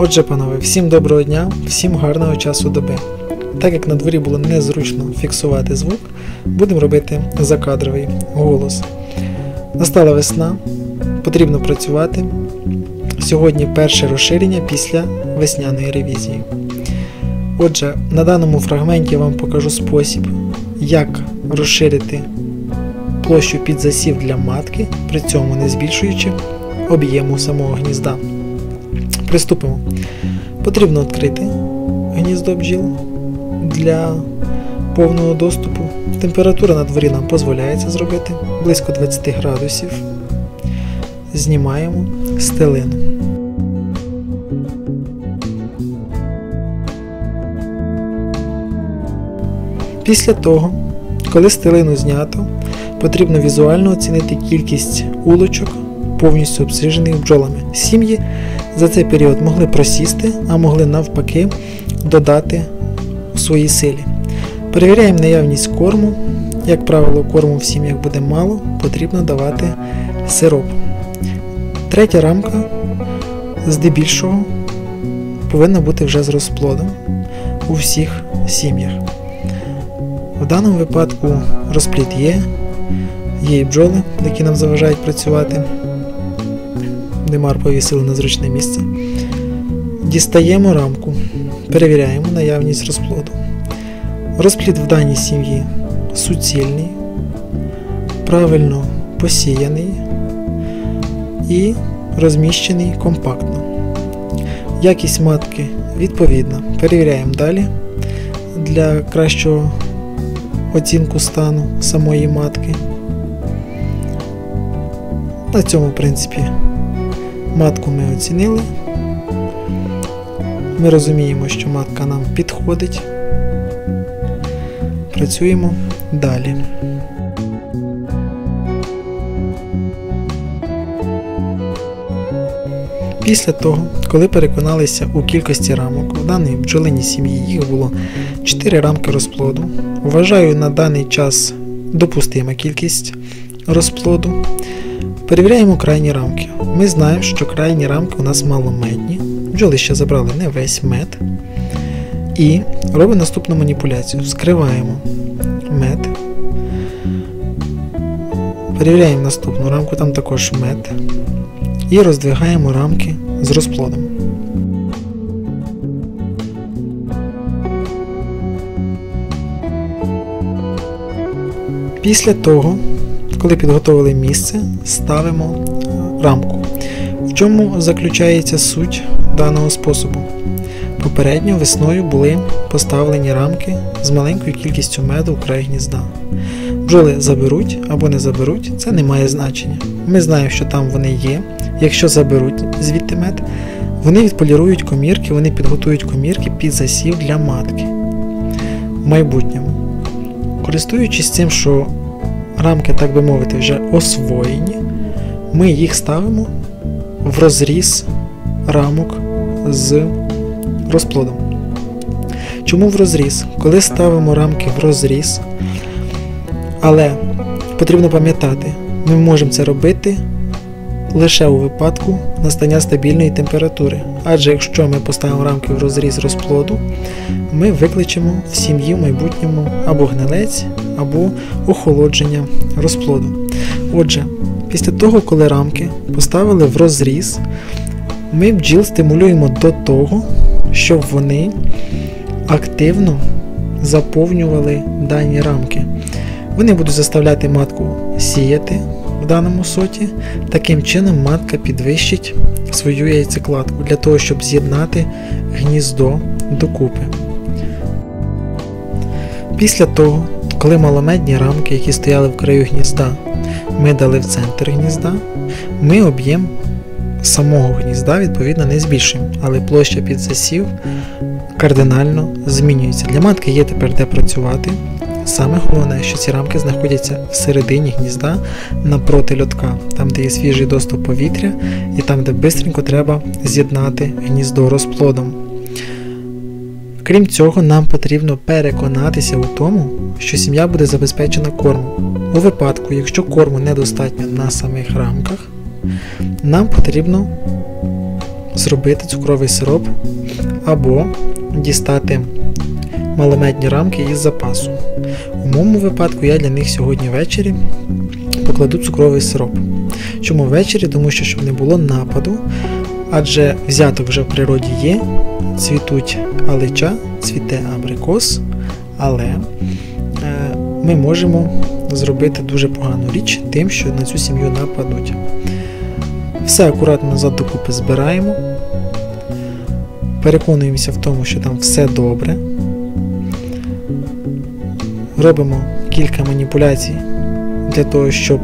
Отже, панове, всім доброго дня, всім гарного часу доби. Так як на дворі було незручно фіксувати звук, будемо робити закадровий голос. Настала весна, потрібно працювати. Сьогодні перше розширення після весняної ревізії. Отже, на даному фрагменті я вам покажу спосіб, як розширити площу під засів для матки, при цьому не збільшуючи об'єму самого гнізда. Приступимо. Потрібно відкрити гніздо бджіл для повного доступу. Температура на дворі нам дозволяє це зробити близько 20 градусів. Знімаємо стелину. Після того, коли стелину знято, потрібно візуально оцінити кількість улочок, повністю обстрижених бджолами. Сім'ї за цей період могли просісти, а могли навпаки додати у своїй силі. Перевіряємо наявність корму. Як правило, корму в сім'ях буде мало, потрібно давати сироп. Третя рамка здебільшого повинна бути вже з розплодом у всіх сім'ях. В даному випадку розплід є, є і бджоли, які нам заважають працювати. Димар повісили на зручне місце. Дістаємо рамку, перевіряємо наявність розплоду. Розплід в даній сім'ї суцільний, правильно посіяний і розміщений компактно. Якість матки відповідна. Перевіряємо далі для кращого оцінку стану самої матки. На цьому, в принципі, матку ми оцінили. Ми розуміємо, що матка нам підходить. Працюємо далі. Після того, коли переконалися у кількості рамок, в даній бджолиній сім'ї їх було 4 рамки розплоду. Вважаю на даний час допустима кількість розплоду. Перевіряємо крайні рамки. Ми знаємо, що крайні рамки у нас маломедні. Бджоли ще забрали не весь мед. І робимо наступну маніпуляцію. Скриваємо мед. Перевіряємо наступну рамку, там також мед. І роздвигаємо рамки з розплодом. Після того, коли підготовили місце, ставимо рамку. В чому заключається суть даного способу? Попередньо весною були поставлені рамки з маленькою кількістю меду в край гнізда. Бджоли заберуть або не заберуть, це не має значення. Ми знаємо, що там вони є. Якщо заберуть звідти мед, вони відполірують комірки, вони підготують комірки під засів для матки. В майбутньому. Користуючись цим, що рамки, так би мовити, вже освоєні, ми їх ставимо в розріз рамок з розплодом. Чому в розріз? Коли ставимо рамки в розріз, але потрібно пам'ятати, ми можемо це робити лише у випадку настання стабільної температури. Адже якщо ми поставимо рамки в розріз розплоду, ми викличемо в сім'ї в майбутньому або гнилець, або охолодження розплоду. Отже, після того, коли рамки поставили в розріз, ми бджіл стимулюємо до того, щоб вони активно заповнювали дані рамки. Вони будуть заставляти матку сіяти даному соті. Таким чином матка підвищить свою яйцекладку для того, щоб з'єднати гніздо докупи. Після того, коли маломедні рамки, які стояли в краю гнізда, ми дали в центр гнізда, ми об'єм самого гнізда відповідно не збільшуємо, але площа підзасів кардинально змінюється. Для матки є тепер де працювати. Саме головне, що ці рамки знаходяться всередині гнізда напроти льотка, там, де є свіжий доступ повітря, і там, де бистренько треба з'єднати гніздо розплодом. Крім цього, нам потрібно переконатися у тому, що сім'я буде забезпечена кормом. У випадку, якщо корму недостатньо на самих рамках, нам потрібно зробити цукровий сироп або дістати малометні рамки із запасу. У моєму випадку я для них сьогодні ввечері покладу цукровий сироп. Чому ввечері? Тому що щоб не було нападу, адже взяток вже в природі є, цвітуть алича, цвіте абрикос, але е, ми можемо зробити дуже погану річ тим, що на цю сім'ю нападуть. Все акуратно назад докупи збираємо, переконуємося в тому, що там все добре. Робимо кілька маніпуляцій для того, щоб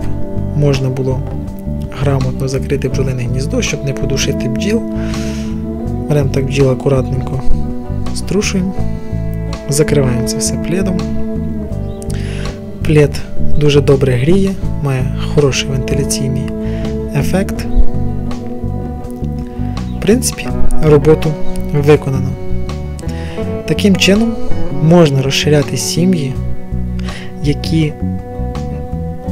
можна було грамотно закрити бджолине гніздо, щоб не подушити бджіл. Беремо так бджіл акуратненько струшуємо, закриваємо це все пледом. Плед дуже добре гріє, має хороший вентиляційний ефект. В принципі, роботу виконано. Таким чином можна розширяти сім'ї, які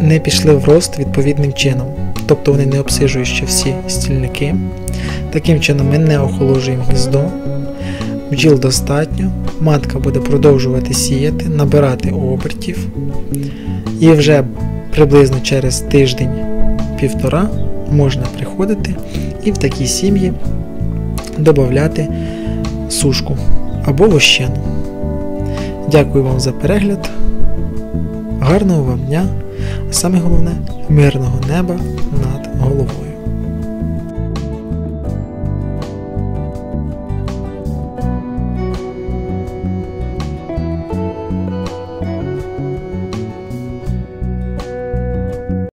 не пішли в рост відповідним чином. Тобто вони не обсижують ще всі стільники. Таким чином ми не охоложуємо гніздо, бджіл достатньо, матка буде продовжувати сіяти, набирати обертів. І вже приблизно через тиждень-півтора можна приходити і в такі сім'ї додати сушку або вощену. Дякую вам за перегляд. Гарного вам дня, а саме головне мирного неба над головою.